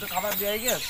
তো খাবার দেওয়াই গেছ